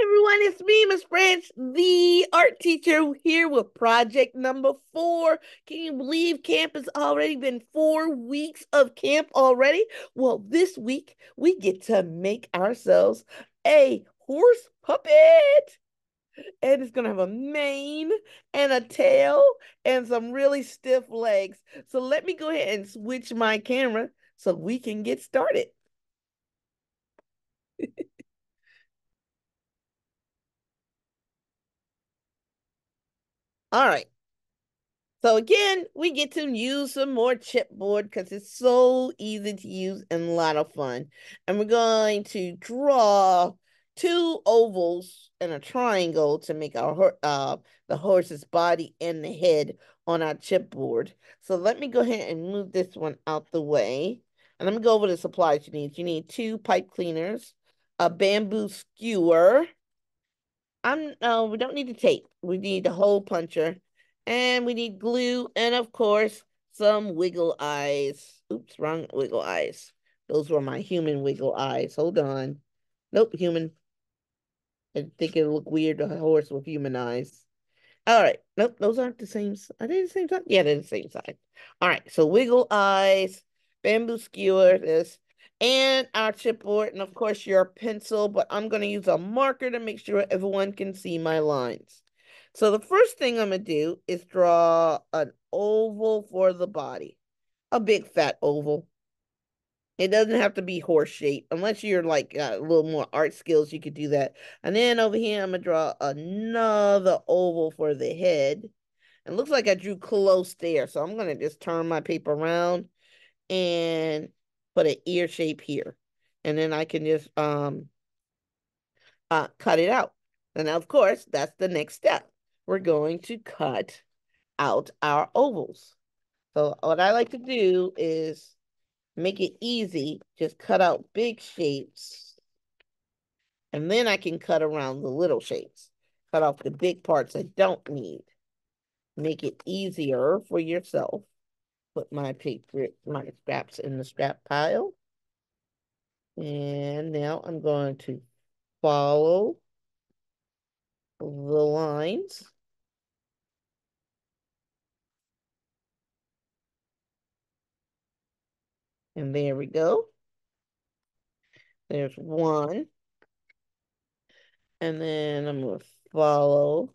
everyone, it's me, Miss Branch, the art teacher, here with project number four. Can you believe camp has already been four weeks of camp already? Well, this week we get to make ourselves a horse puppet. And it's gonna have a mane and a tail and some really stiff legs. So let me go ahead and switch my camera so we can get started. All right. So again, we get to use some more chipboard because it's so easy to use and a lot of fun. And we're going to draw two ovals and a triangle to make our uh the horse's body and the head on our chipboard. So let me go ahead and move this one out the way. And let me go over the supplies you need. You need two pipe cleaners, a bamboo skewer, I'm no, we don't need the tape. We need the hole puncher, and we need glue, and of course some wiggle eyes. Oops, wrong wiggle eyes. Those were my human wiggle eyes. Hold on. Nope, human. I think it'll look weird a horse with human eyes. All right. Nope, those aren't the same. Are they the same size? Yeah, they're the same size. All right. So wiggle eyes, bamboo skewer, this and our chipboard, and of course your pencil, but I'm going to use a marker to make sure everyone can see my lines. So the first thing I'm going to do is draw an oval for the body, a big fat oval. It doesn't have to be horse shape, unless you're like a little more art skills, you could do that. And then over here, I'm going to draw another oval for the head. It looks like I drew close there, so I'm going to just turn my paper around and put an ear shape here. And then I can just um uh, cut it out. And of course, that's the next step. We're going to cut out our ovals. So what I like to do is make it easy, just cut out big shapes. And then I can cut around the little shapes. Cut off the big parts I don't need. Make it easier for yourself put my paper, my scraps in the scrap pile. And now I'm going to follow the lines. And there we go. There's one. And then I'm going to follow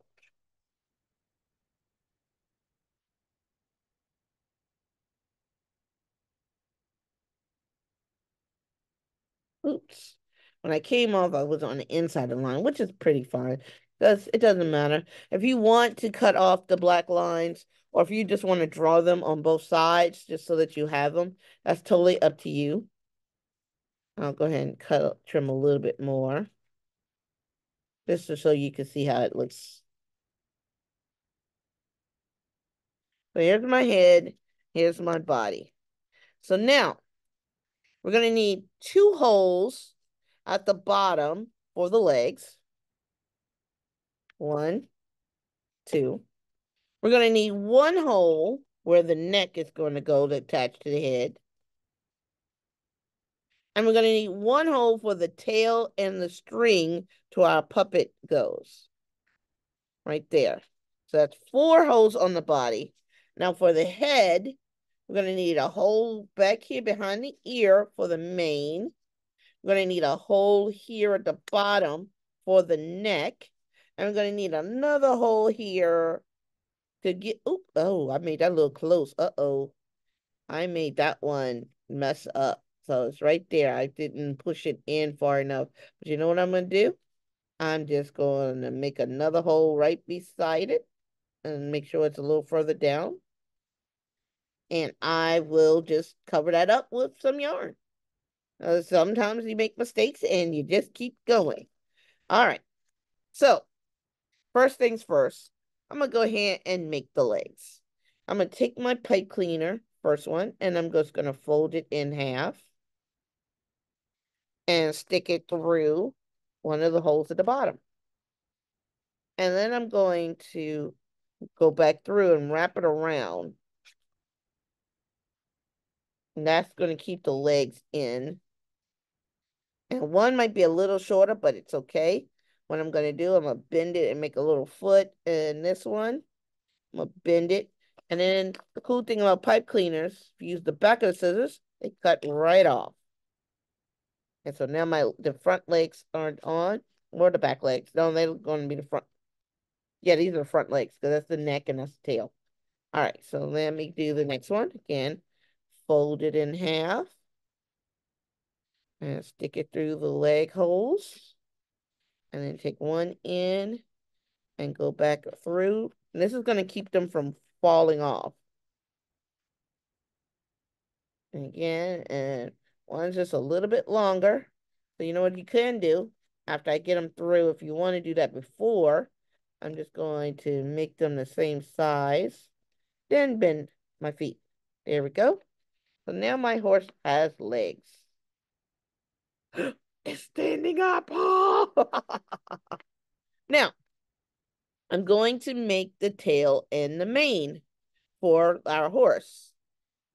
Oops. When I came off, I was on the inside of the line, which is pretty fine. Because it doesn't matter. If you want to cut off the black lines, or if you just want to draw them on both sides, just so that you have them, that's totally up to you. I'll go ahead and cut, trim a little bit more. Just so you can see how it looks. So here's my head, here's my body. So now, we're going to need two holes at the bottom for the legs. One, two. We're going to need one hole where the neck is going to go to attach to the head. And we're going to need one hole for the tail and the string to our puppet goes. Right there. So that's four holes on the body. Now for the head, we're going to need a hole back here behind the ear for the mane. We're going to need a hole here at the bottom for the neck. And we're going to need another hole here to get, oh, oh, I made that a little close. Uh-oh. I made that one mess up. So it's right there. I didn't push it in far enough. But you know what I'm going to do? I'm just going to make another hole right beside it and make sure it's a little further down and I will just cover that up with some yarn. Uh, sometimes you make mistakes and you just keep going. All right. So, first things first, I'm going to go ahead and make the legs. I'm going to take my pipe cleaner, first one, and I'm just going to fold it in half and stick it through one of the holes at the bottom. And then I'm going to go back through and wrap it around and that's going to keep the legs in. And one might be a little shorter, but it's okay. what I'm going to do, I'm going to bend it and make a little foot in this one. I'm going to bend it. And then the cool thing about pipe cleaners, if you use the back of the scissors, they cut right off. And so now my the front legs aren't on, or the back legs. No, they're going to be the front. Yeah, these are the front legs because that's the neck and that's the tail. All right, so let me do the next one. Again, fold it in half and stick it through the leg holes. And then take one in and go back through. And this is going to keep them from falling off. And again, and one's just a little bit longer. So you know what you can do after I get them through, if you want to do that before, I'm just going to make them the same size. Then bend my feet. There we go. So now my horse has legs. it's standing up. now, I'm going to make the tail and the mane for our horse.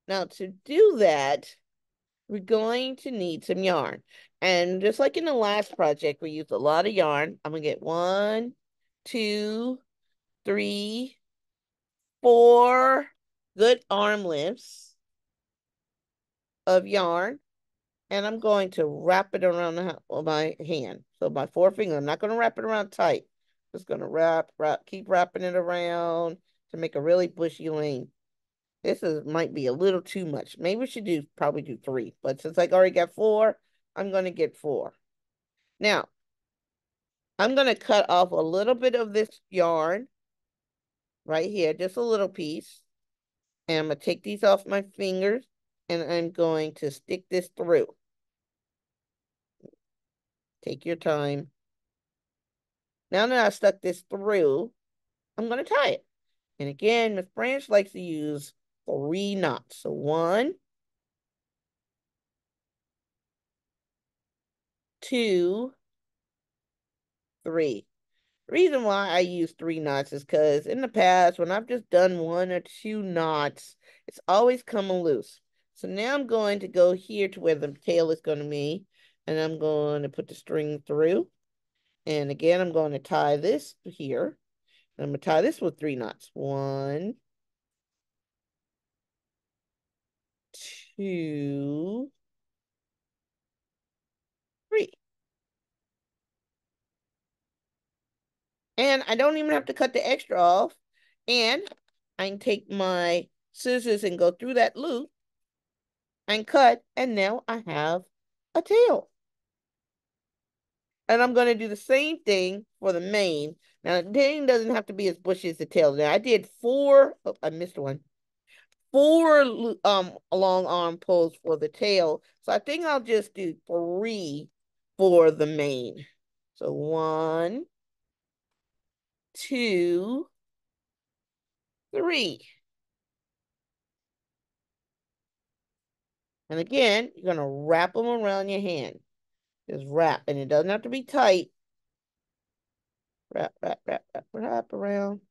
Now, to do that, we're going to need some yarn. And just like in the last project, we used a lot of yarn. I'm going to get one, two, three, four good arm lengths of yarn. And I'm going to wrap it around my hand. So my forefinger, I'm not going to wrap it around tight. Just going to wrap, wrap, keep wrapping it around to make a really bushy lane. This is might be a little too much. Maybe we should do probably do three. But since I already got four, I'm going to get four. Now, I'm going to cut off a little bit of this yarn right here, just a little piece. And I'm going to take these off my fingers and I'm going to stick this through. Take your time. Now that I've stuck this through, I'm going to tie it. And again, Miss Branch likes to use three knots. So one, two, three. reason why I use three knots is because in the past, when I've just done one or two knots, it's always coming loose. So now I'm going to go here to where the tail is going to be, and I'm going to put the string through. And again, I'm going to tie this here. I'm going to tie this with three knots. One, two, three. And I don't even have to cut the extra off. And I can take my scissors and go through that loop and cut. And now I have a tail. And I'm going to do the same thing for the mane. Now, the mane doesn't have to be as bushy as the tail. Now, I did four. Oh, I missed one four um long arm pulls for the tail. So I think I'll just do three for the mane. So one, two, three. And again, you're going to wrap them around your hand. Just wrap, and it doesn't have to be tight. Wrap, wrap, wrap, wrap, wrap around.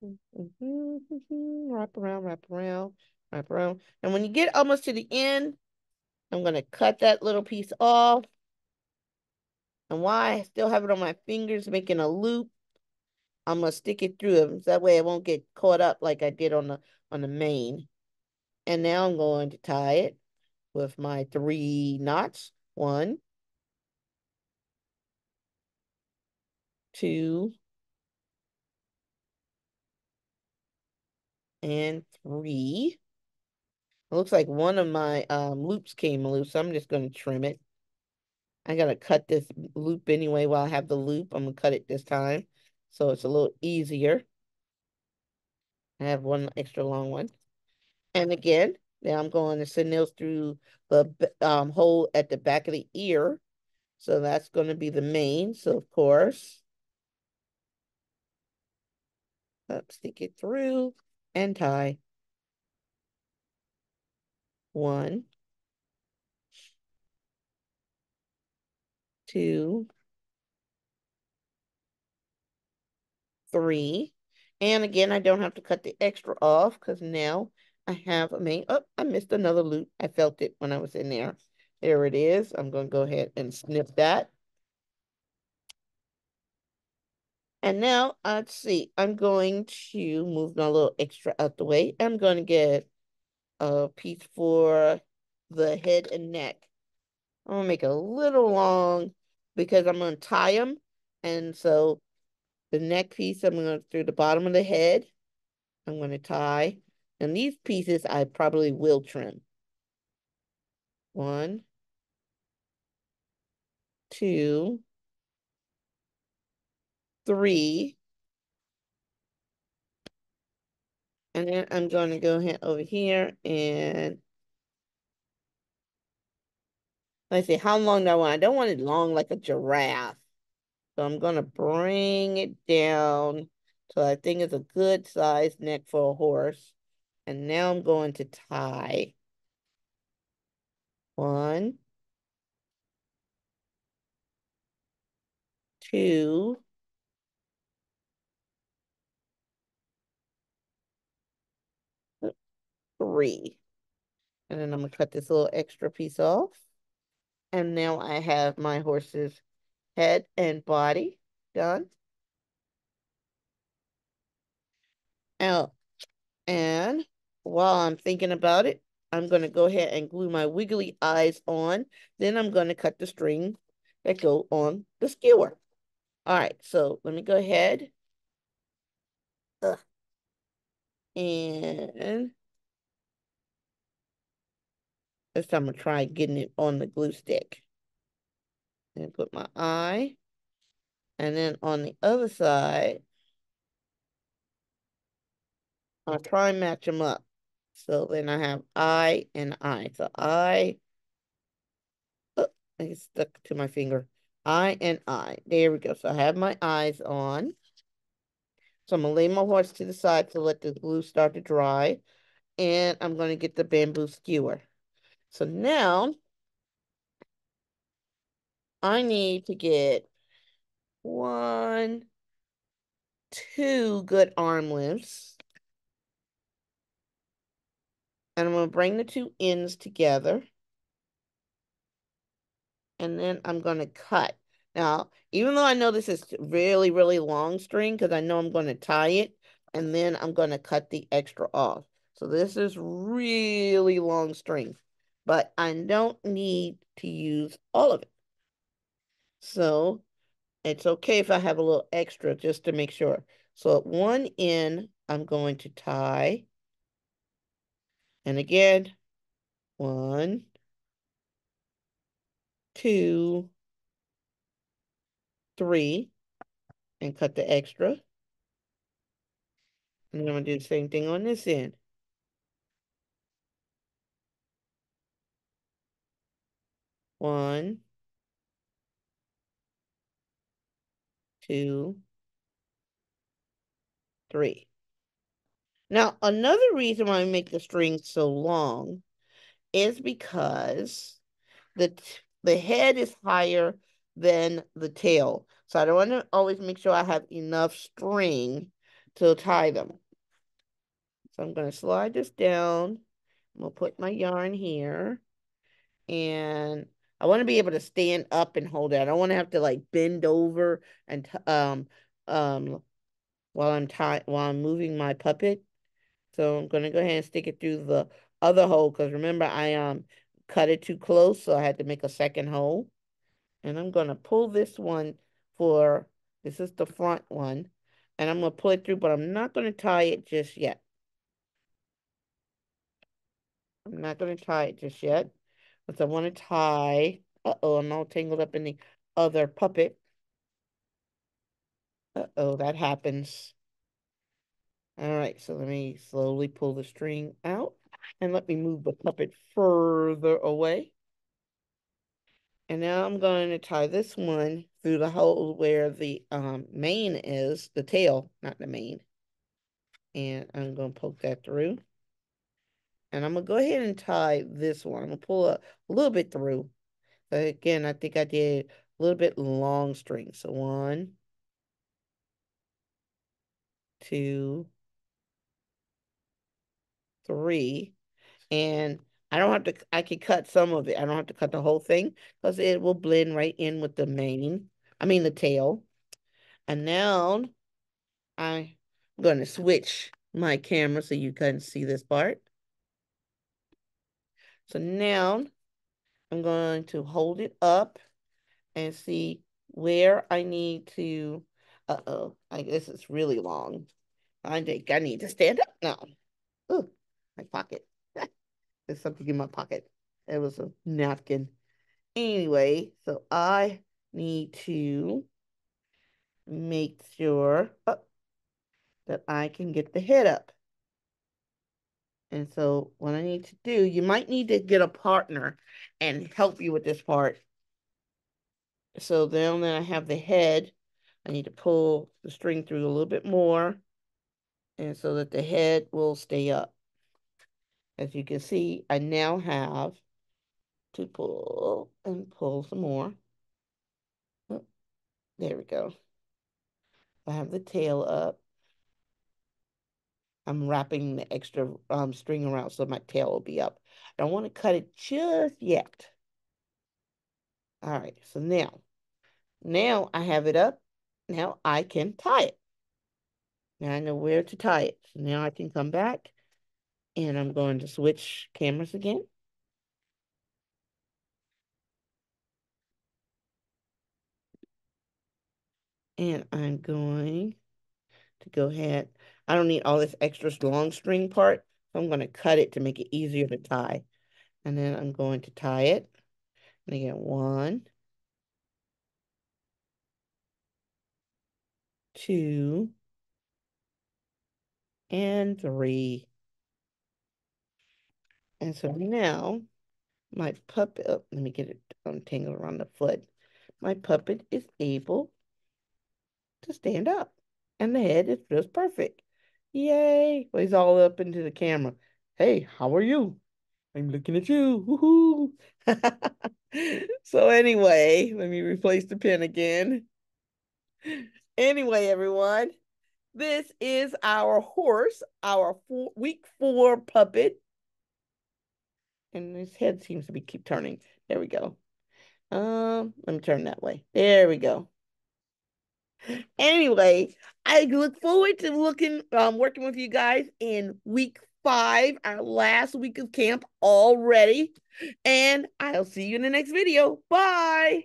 Wrap around, wrap around, wrap around. And when you get almost to the end, I'm going to cut that little piece off. And why I still have it on my fingers making a loop, I'm to stick it through them. So that way it won't get caught up like I did on the on the mane. And now I'm going to tie it with my three knots. One, two, and three. It looks like one of my um, loops came loose, so I'm just going to trim it. I got to cut this loop anyway while I have the loop. I'm going to cut it this time, so it's a little easier. I have one extra long one. And again, now I'm going to send those through the um, hole at the back of the ear. So that's going to be the mane. So, of course, up, stick it through and tie. One, two, three. And again, I don't have to cut the extra off because now I have a mane. Oh, I missed another loop. I felt it when I was in there. There it is. I'm going to go ahead and snip that. And now, uh, let's see, I'm going to move my little extra out the way. I'm going to get a piece for the head and neck. I'm going to make it a little long because I'm going to tie them. And so the neck piece, I'm going to through the bottom of the head. I'm going to tie. And these pieces I probably will trim. One, two, three. And then I'm going to go ahead over here and let's see, how long do I want? I don't want it long like a giraffe. So I'm going to bring it down so I think it's a good size neck for a horse. And now I'm going to tie. One, two, three. And then I'm going to cut this little extra piece off. And now I have my horse's head and body done. Now, and while I'm thinking about it, I'm going to go ahead and glue my wiggly eyes on. Then I'm going to cut the string that go on the skewer. All right, so let me go ahead. Ugh. And this time I'm going to try getting it on the glue stick. And put my eye. And then on the other side, I'll try and match them up. So then I have I and I. So I, oh, I stuck to my finger. I and I. There we go. So I have my eyes on. So I'm going to lay my horse to the side to let the glue start to dry. And I'm going to get the bamboo skewer. So now I need to get one, two good arm lengths. And I'm going to bring the two ends together. And then I'm going to cut. Now, even though I know this is really, really long string, because I know I'm going to tie it, and then I'm going to cut the extra off. So this is really long string, but I don't need to use all of it. So it's okay if I have a little extra just to make sure. So at one end, I'm going to tie and again, one, two, three, and cut the extra. And then I'm going to do the same thing on this end. One, two, three. Now, another reason why I make the string so long is because the, the head is higher than the tail. So I don't want to always make sure I have enough string to tie them. So I'm going to slide this down. I'm going to put my yarn here. And I want to be able to stand up and hold it. I don't want to have to like bend over and um um while I'm tie while I'm moving my puppet. So I'm going to go ahead and stick it through the other hole because remember I um cut it too close, so I had to make a second hole. And I'm going to pull this one for, this is the front one, and I'm going to pull it through, but I'm not going to tie it just yet. I'm not going to tie it just yet, because I want to tie, uh-oh, I'm all tangled up in the other puppet. Uh-oh, that happens. All right, so let me slowly pull the string out and let me move the puppet further away. And now I'm going to tie this one through the hole where the um, mane is, the tail, not the mane. And I'm going to poke that through. And I'm going to go ahead and tie this one. I'm going to pull a, little bit through. Uh, again, I think I did a little bit long string. So one, two, three. And I don't have to, I can cut some of it. I don't have to cut the whole thing because it will blend right in with the mane. I mean the tail. And now I'm going to switch my camera so you can see this part. So now I'm going to hold it up and see where I need to, uh-oh, I guess it's really long. I think I need to stand up now. Oh, my pocket. There's something in my pocket. It was a napkin. Anyway, so I need to make sure oh, that I can get the head up. And so what I need to do, you might need to get a partner and help you with this part. So then then I have the head. I need to pull the string through a little bit more and so that the head will stay up. As you can see, I now have to pull and pull some more. Oh, there we go. I have the tail up. I'm wrapping the extra um, string around so my tail will be up. I don't want to cut it just yet. All right, so now, now I have it up. Now I can tie it. Now I know where to tie it. So now I can come back and I'm going to switch cameras again. And I'm going to go ahead. I don't need all this extra long string part. So I'm going to cut it to make it easier to tie. And then I'm going to tie it. And again, one, two, and three. And so now my puppet, oh, let me get it untangled around the foot. My puppet is able to stand up and the head is just perfect. Yay. Well, he's all up into the camera. Hey, how are you? I'm looking at you. Woohoo. so anyway, let me replace the pen again. Anyway, everyone, this is our horse, our four, week four puppet. And his head seems to be keep turning. There we go. Um, let me turn that way. There we go. Anyway, I look forward to looking um working with you guys in week five, our last week of camp already. And I'll see you in the next video. Bye.